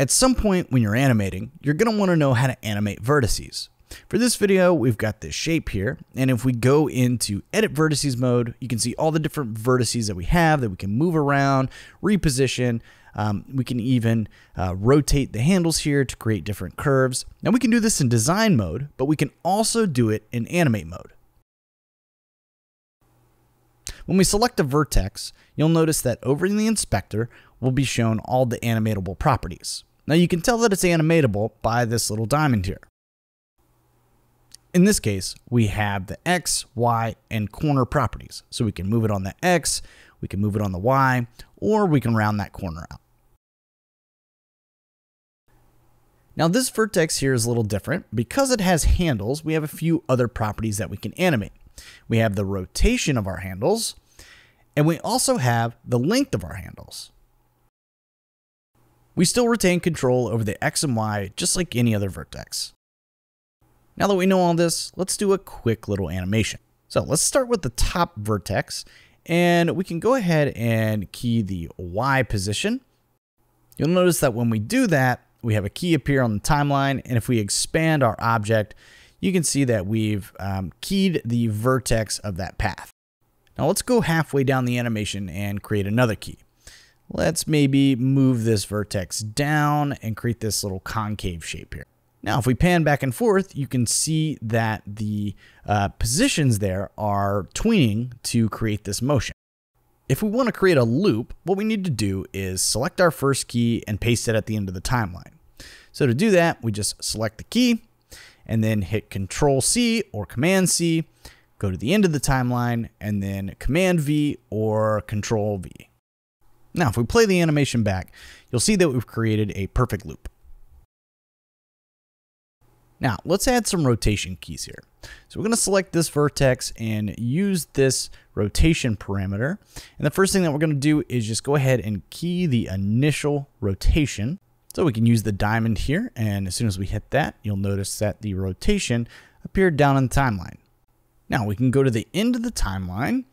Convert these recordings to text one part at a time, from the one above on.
At some point when you're animating, you're going to want to know how to animate vertices. For this video, we've got this shape here, and if we go into edit vertices mode, you can see all the different vertices that we have that we can move around, reposition, um, we can even uh, rotate the handles here to create different curves. Now we can do this in design mode, but we can also do it in animate mode. When we select a vertex, you'll notice that over in the inspector will be shown all the animatable properties. Now you can tell that it's animatable by this little diamond here. In this case, we have the X, Y, and corner properties. So we can move it on the X, we can move it on the Y, or we can round that corner out. Now this vertex here is a little different. Because it has handles, we have a few other properties that we can animate. We have the rotation of our handles, and we also have the length of our handles. We still retain control over the X and Y just like any other vertex. Now that we know all this, let's do a quick little animation. So let's start with the top vertex and we can go ahead and key the Y position. You'll notice that when we do that, we have a key appear on the timeline. And if we expand our object, you can see that we've um, keyed the vertex of that path. Now let's go halfway down the animation and create another key. Let's maybe move this vertex down and create this little concave shape here. Now, if we pan back and forth, you can see that the uh, positions there are tweening to create this motion. If we want to create a loop, what we need to do is select our first key and paste it at the end of the timeline. So to do that, we just select the key and then hit Control C or Command C, go to the end of the timeline, and then Command V or Control V. Now, if we play the animation back, you'll see that we've created a perfect loop. Now, let's add some rotation keys here. So we're going to select this vertex and use this rotation parameter. And the first thing that we're going to do is just go ahead and key the initial rotation. So we can use the diamond here. And as soon as we hit that, you'll notice that the rotation appeared down in the timeline. Now we can go to the end of the timeline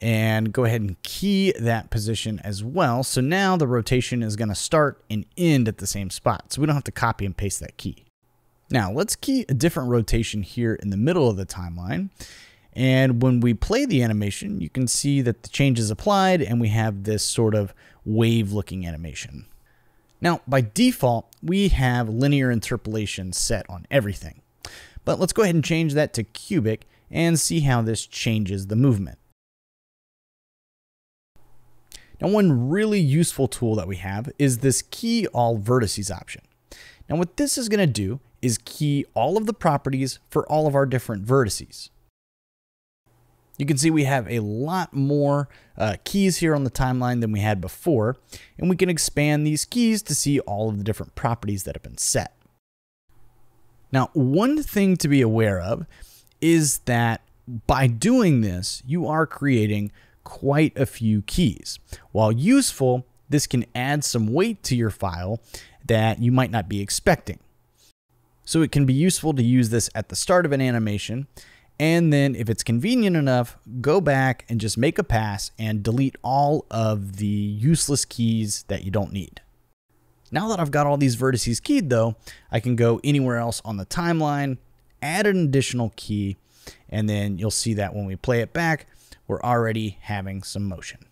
and go ahead and key that position as well. So now the rotation is going to start and end at the same spot. So we don't have to copy and paste that key. Now let's key a different rotation here in the middle of the timeline. And when we play the animation, you can see that the change is applied and we have this sort of wave looking animation. Now, by default, we have linear interpolation set on everything. But let's go ahead and change that to cubic and see how this changes the movement. Now, one really useful tool that we have is this key all vertices option. Now, what this is going to do is key all of the properties for all of our different vertices. You can see we have a lot more uh, keys here on the timeline than we had before, and we can expand these keys to see all of the different properties that have been set. Now, one thing to be aware of is that by doing this, you are creating quite a few keys. While useful, this can add some weight to your file that you might not be expecting. So it can be useful to use this at the start of an animation. And then if it's convenient enough, go back and just make a pass and delete all of the useless keys that you don't need. Now that I've got all these vertices keyed though, I can go anywhere else on the timeline, add an additional key, and then you'll see that when we play it back, we're already having some motion.